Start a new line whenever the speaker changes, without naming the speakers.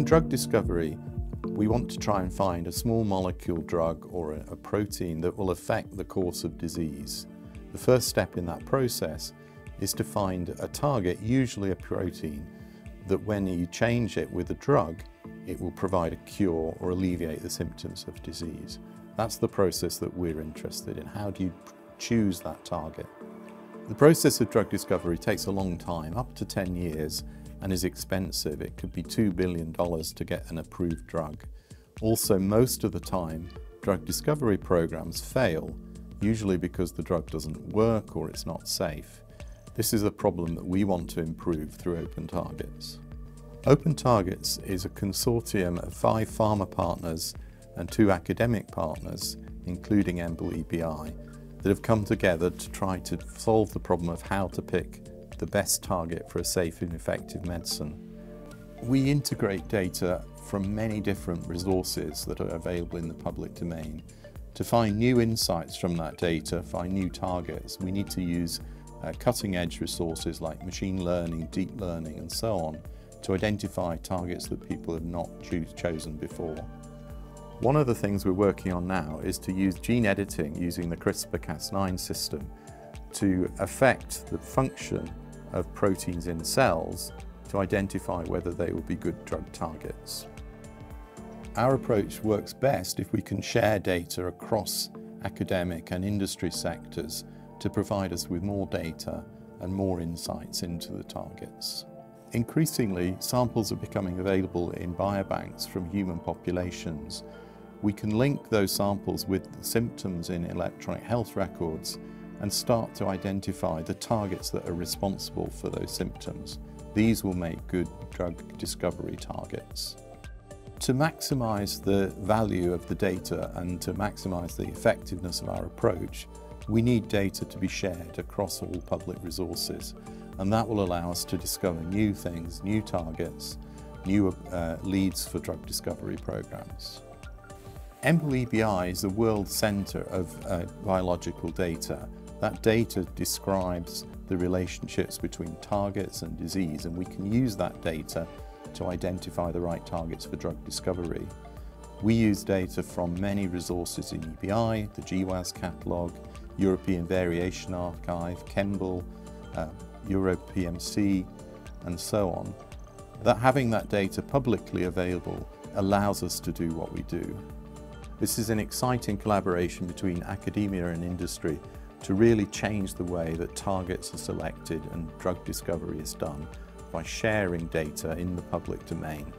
drug discovery, we want to try and find a small molecule drug or a, protein that will affect the course of disease. The first step in that process is to find a target, usually a protein, that when you change it with a drug, it will provide a cure or alleviate the symptoms of disease. That's the process that we're interested in. How do you choose that target? The process of drug discovery takes a long time, up to 10 years, and is expensive. It could be $2 billion to get an approved drug. Also, most of the time, drug discovery programs fail, usually because the drug doesn't work or it's not safe. This is a problem that we want to improve through Open Targets. Open Targets is a consortium of five pharma partners and two academic partners, including EMBL EBI, that have come together to try to solve the problem of how to pick the best target for a safe and effective medicine. We integrate data from many different resources that are available in the public domain. To find new insights from that data, find new targets, we need to use uh, cutting edge resources like machine learning, deep learning and so on to identify targets that people have not chosen before. One of the things we're working on now is to use gene editing using the CRISPR-Cas9 system to affect the function of proteins in cells to identify whether they will be good drug targets. Our approach works best if we can share data across academic and industry sectors to provide us with more data and more insights into the targets. Increasingly, samples are becoming available in biobanks from human populations we can link those samples with the symptoms in electronic health records and start to identify the targets that are responsible for those symptoms. These will make good drug discovery targets. To maximise the value of the data and to maximise the effectiveness of our approach, we need data to be shared across all public resources and that will allow us to discover new things, new targets, new uh, leads for drug discovery programs. EMBL EBI is the world centre of uh, biological data. That data describes the relationships between targets and disease and we can use that data to identify the right targets for drug discovery. We use data from many resources in EBI, the GWAS catalogue, European Variation Archive, ChEMBL, uh, EuroPMC and so on. That having that data publicly available allows us to do what we do. This is an exciting collaboration between academia and industry to really change the way that targets are selected and drug discovery is done by sharing data in the public domain.